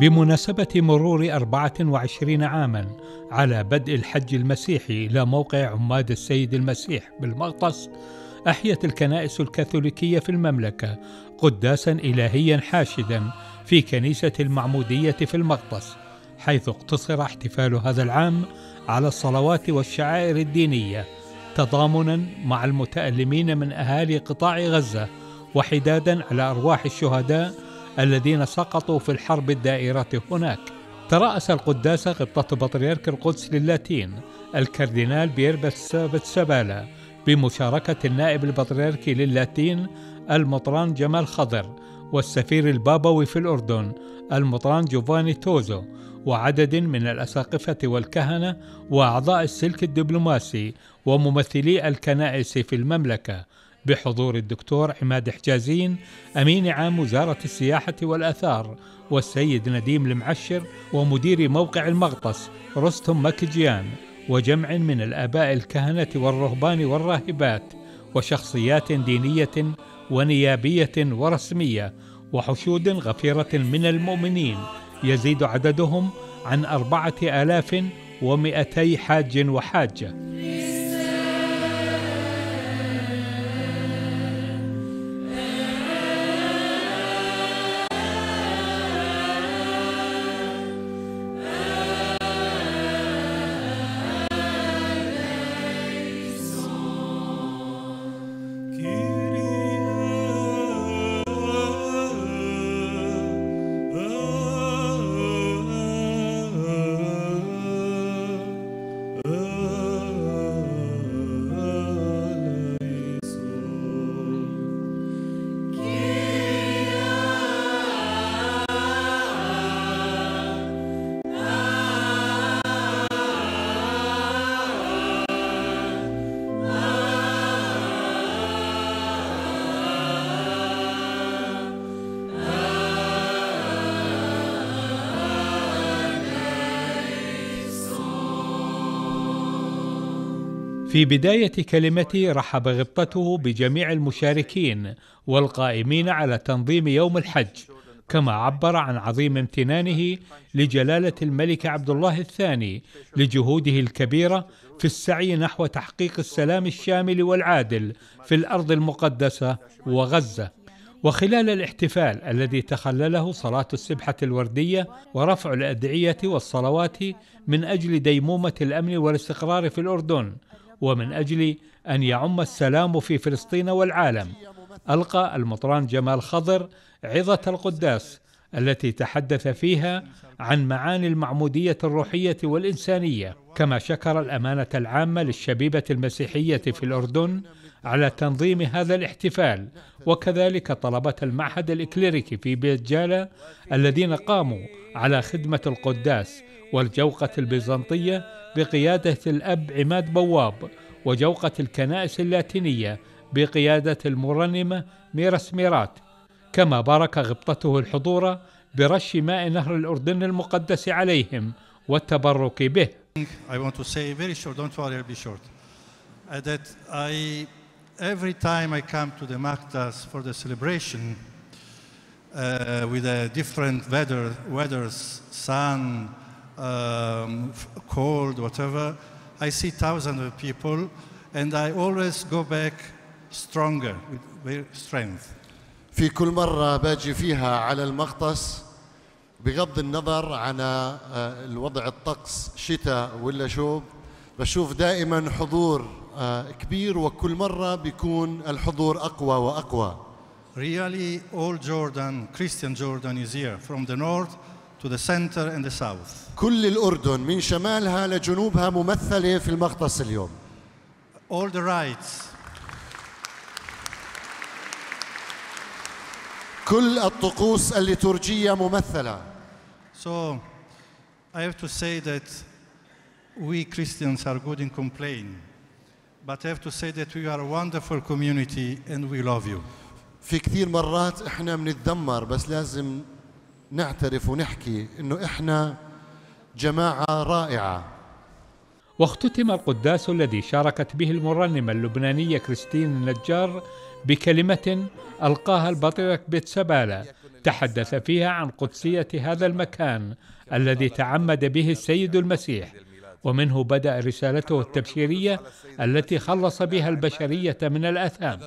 بمناسبة مرور 24 عاما على بدء الحج المسيحي إلى موقع عماد السيد المسيح بالمغطس أحيت الكنائس الكاثوليكية في المملكة قداسا إلهيا حاشدا في كنيسة المعمودية في المغطس حيث اقتصر احتفال هذا العام على الصلوات والشعائر الدينية تضامنا مع المتألمين من أهالي قطاع غزة وحدادا على أرواح الشهداء الذين سقطوا في الحرب الدائرة هناك. ترأس القداس غبطة بطريرك القدس للاتين الكاردينال بييرباتيستا بيتسابالا بمشاركة النائب البطريركي للاتين المطران جمال خضر والسفير البابوي في الأردن المطران جوفاني توزو وعدد من الأساقفة والكهنة وأعضاء السلك الدبلوماسي وممثلي الكنائس في المملكة. بحضور الدكتور عماد حجازين أمين عام وزارة السياحة والآثار والسيد نديم المعشر ومدير موقع المغطس رستم مكجيان وجمع من الآباء الكهنة والرهبان والراهبات وشخصيات دينية ونيابية ورسمية وحشود غفيرة من المؤمنين يزيد عددهم عن أربعة آلاف ومئتي حاج وحاجة. في بداية كلمته رحب غبطته بجميع المشاركين والقائمين على تنظيم يوم الحج كما عبر عن عظيم امتنانه لجلالة الملك عبد الله الثاني لجهوده الكبيرة في السعي نحو تحقيق السلام الشامل والعادل في الأرض المقدسة وغزة. وخلال الاحتفال الذي تخلله صلاة السبحة الوردية ورفع الأدعية والصلوات من أجل ديمومة الأمن والاستقرار في الأردن ومن أجل أن يعم السلام في فلسطين والعالم ألقى المطران جمال خضر عظة القداس التي تحدث فيها عن معاني المعمودية الروحية والإنسانية. كما شكر الأمانة العامة للشبيبة المسيحية في الأردن على تنظيم هذا الاحتفال. وكذلك طلبة المعهد الإكليريكي في بيت جالا الذين قاموا على خدمة القداس والجوقة البيزنطية بقيادة الأب عماد بواب وجوقة الكنائس اللاتينية بقيادة المرنمة ميرس ميرات. كما بارك غبطته الحضور برش ماء نهر الأردن المقدس عليهم والتبرك به. I want to say very short, don't worry, I'll be short. Uh, that I, every time I come to the Maktas for the celebration, uh, with a different weather, weathers, sun, um, cold, whatever, I see thousands of people, and I always go back stronger, with strength. في كل مرة باجي فيها على المغطس بغض النظر عن الوضع الطقس شتاء ولا شوب بشوف دائما حضور كبير وكل مرة بيكون الحضور أقوى وأقوى Really, all Jordan, Christian Jordan is here, from the north to the center and the south. كل الأردن من شمالها لجنوبها ممثلة في المغطس اليوم All the rights, كل الطقوس الليتورجية ممثلة So I have to say that we Christians are good in complain, but I have to say that we are a wonderful community and we love you. في كثير مرات إحنا بنتذمر بس لازم نعترف ونحكي إنه إحنا جماعة رائعة. واختتم القداس الذي شاركت به المرنمة اللبنانية كريستين النجار بكلمة ألقاها البطريرك بتسبالة تحدث فيها عن قدسية هذا المكان الذي تعمد به السيد المسيح. ومنه بدأ رسالته التبشيرية التي خلص بها البشرية من الآثام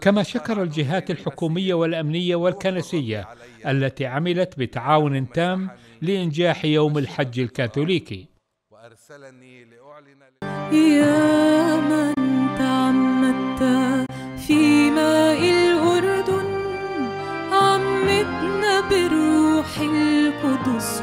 كما شكر الجهات الحكومية والأمنية والكنسية التي عملت بتعاون تام لإنجاح يوم الحج الكاثوليكي. وأرسلني لأعلن يا من تعمدت في ماء الأردن عمدنا بالروح القدس.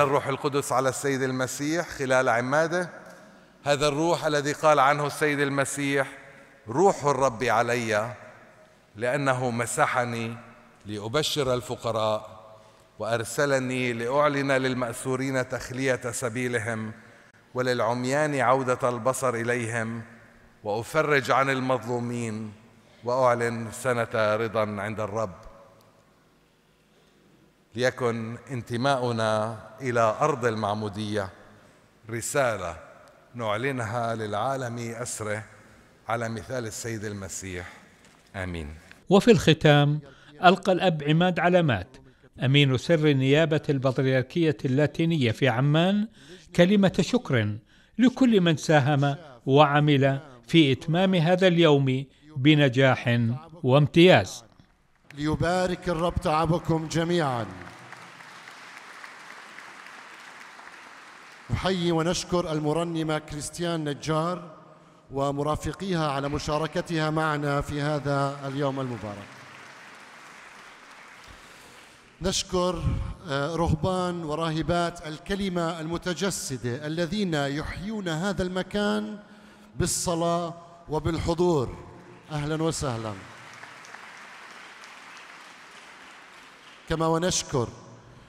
الروح القدس على السيد المسيح خلال عماده. هذا الروح الذي قال عنه السيد المسيح روح الرب علي لأنه مسحني لأبشر الفقراء وأرسلني لأعلن للمأسورين تخلية سبيلهم وللعميان عودة البصر إليهم وأفرج عن المظلومين وأعلن سنة رضا عند الرب. ليكن انتماؤنا إلى أرض المعمودية. رسالة نعلنها للعالم أسره على مثال السيد المسيح. آمين. وفي الختام ألقى الأب عماد علامات أمين سر نيابة البطريركية اللاتينية في عمان كلمة شكر لكل من ساهم وعمل في إتمام هذا اليوم بنجاح وامتياز. ليبارك الرب تعبكم جميعا. نحيي ونشكر المرنمة كريستيان نجار ومرافقيها على مشاركتها معنا في هذا اليوم المبارك. نشكر آه، رهبان وراهبات الكلمة المتجسدة الذين يحيون هذا المكان بالصلاة وبالحضور. أهلا وسهلا. كما ونشكر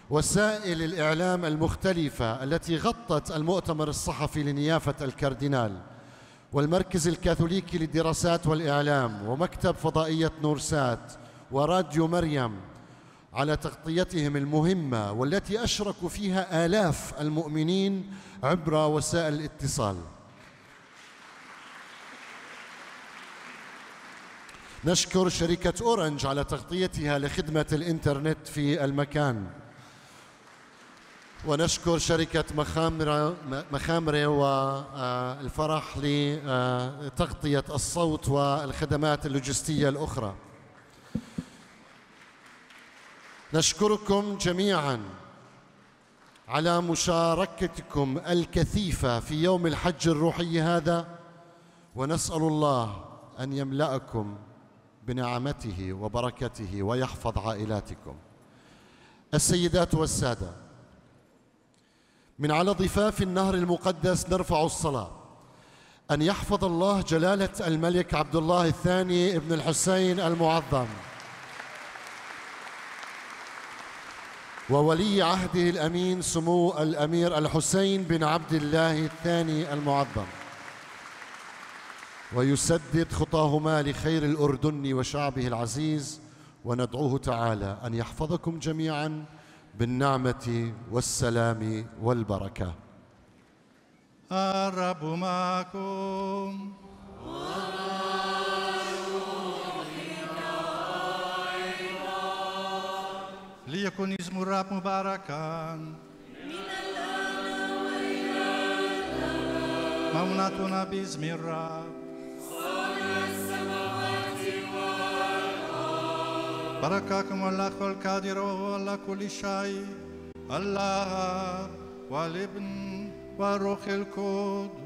وسائل الإعلام المختلفة التي غطت المؤتمر الصحفي لنيافة الكاردينال والمركز الكاثوليكي للدراسات والإعلام ومكتب فضائية نورسات وراديو مريم على تغطيتهم المهمة والتي أشركوا فيها آلاف المؤمنين عبر وسائل الاتصال. نشكر شركة أورنج على تغطيتها لخدمة الإنترنت في المكان. ونشكر شركة مخامرة مخامرة والفرح لتغطية الصوت والخدمات اللوجستية الأخرى. نشكركم جميعا على مشاركتكم الكثيفة في يوم الحج الروحي هذا ونسأل الله أن يملأكم بنعمته وبركته ويحفظ عائلاتكم. السيدات والسادة من على ضفاف النهر المقدس نرفع الصلاة. أن يحفظ الله جلالة الملك عبد الله الثاني ابن الحسين المعظم. وولي عهده الأمين سمو الأمير الحسين بن عبد الله الثاني المعظم. ويسدد خطاهما لخير الأردن وشعبه العزيز وندعوه تعالى أن يحفظكم جميعا بالنعمة والسلام والبركة. الرب معكم ليكن اسم الرب مباركا. مونتنا باسم الرب بركاكم الله القادر ولا كل شيء الله والابن والروح القدس